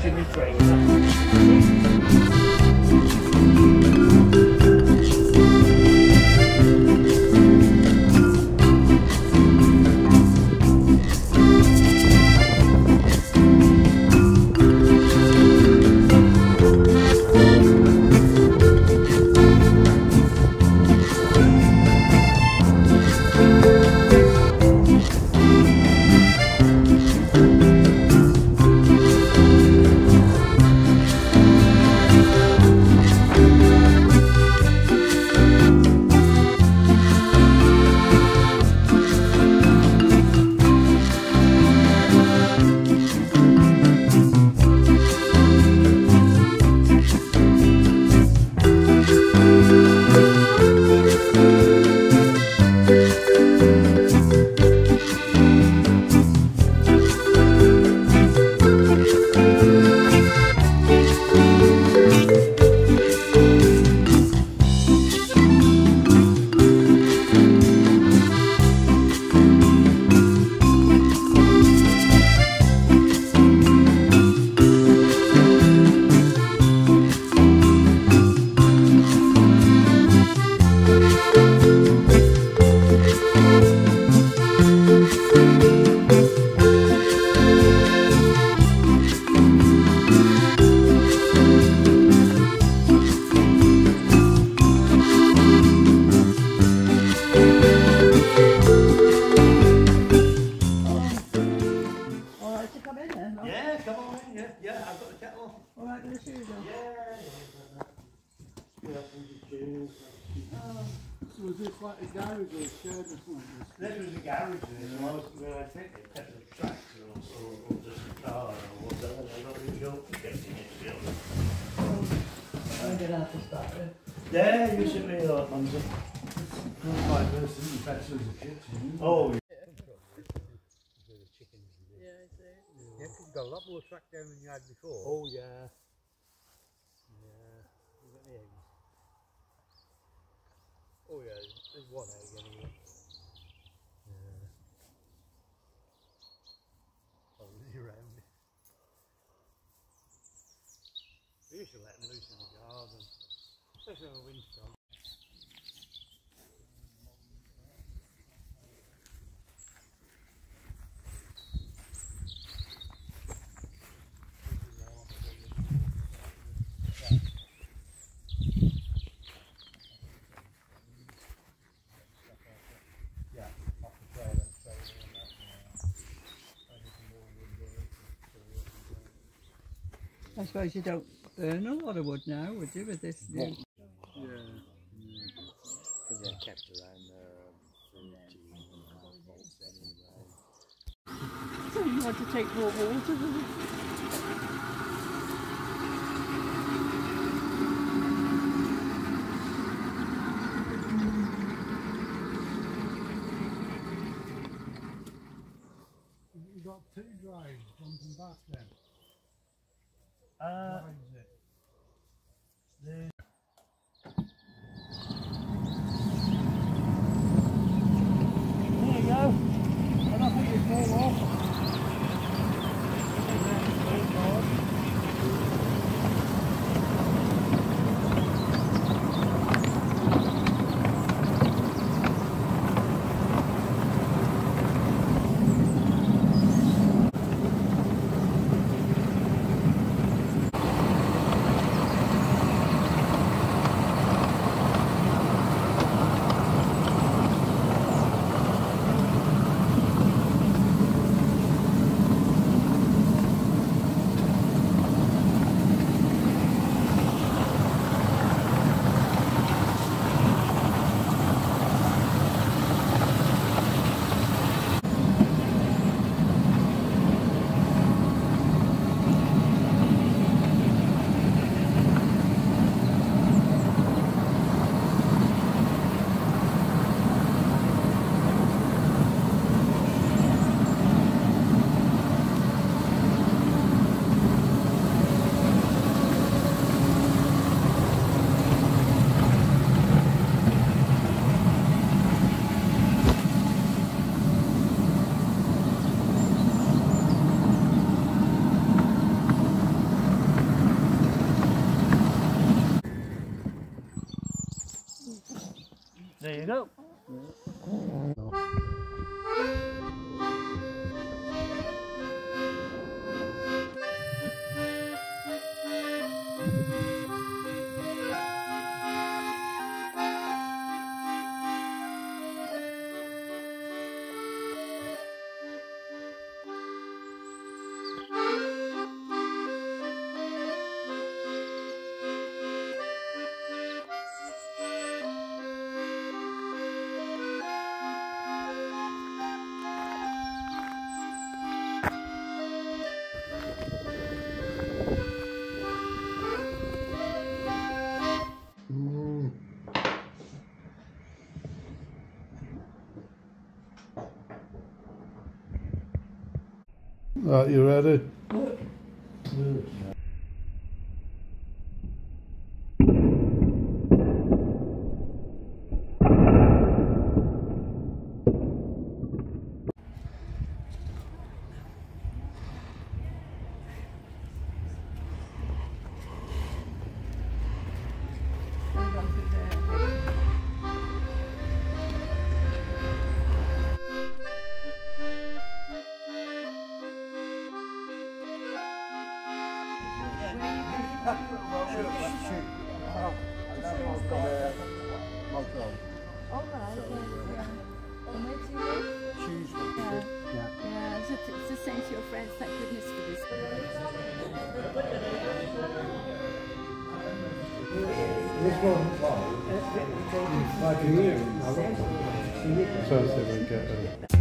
had a kettle. All right, with the shoes on. Yeah. So was this like a garage or a shed or something? This was a garage, and I was, well, I think they kept the tractor or, or, or just a car or whatever. I'm not really sure. Kept in it still. I'm going to have to start it. Yeah, you should be like Mumsy. Not like this, isn't it? Better as a kitchen. Oh, Yeah, because you've got a lot more track down than you had before. oh yeah. yeah. You've got the eggs. Oh yeah, there's- one egg anyway. Yeah. You around. We used to let them loose in the garden, especially when the wind's strong. I suppose you don't burn a lot of wood now, would you, with this new... Because they're kept around there, fruity and bolts anyway. So you want to take more water with it? Got two drives, front and back then. Uh, go. Right, you ready? Hold on yeah, yeah. Yeah. Yeah, so t- just saying to your friends, thank goodness for this. So I said we'd get a